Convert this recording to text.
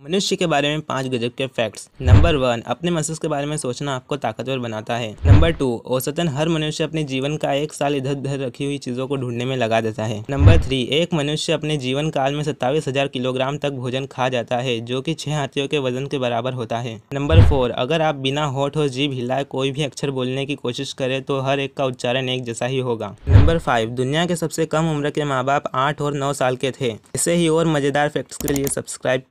मनुष्य के बारे में पाँच गजब के फैक्ट्स नंबर वन अपने मस्तिष्क के बारे में सोचना आपको ताकतवर बनाता है. नंबर टू औसतन हर मनुष्य अपने जीवन का एक साल इधर उधर रखी हुई चीज़ों को ढूँढने में लगा देता है. नंबर थ्री एक मनुष्य अपने जीवन काल में सत्ताईस हज़ार किलोग्राम तक भोजन खा जाता है, जो कि छह हाथियों के वज़न के बराबर होता है. नंबर फोर अगर आप बिना होठ और जीभ हिलाए कोई भी अक्षर बोलने की कोशिश करें तो हर एक का उच्चारण एक जैसा ही होगा. नंबर फाइव दुनिया के सबसे कम उम्र के माँ बाप आठ और नौ साल के थे. इसे ही और मज़ेदार फैक्ट्स के लिए सब्सक्राइब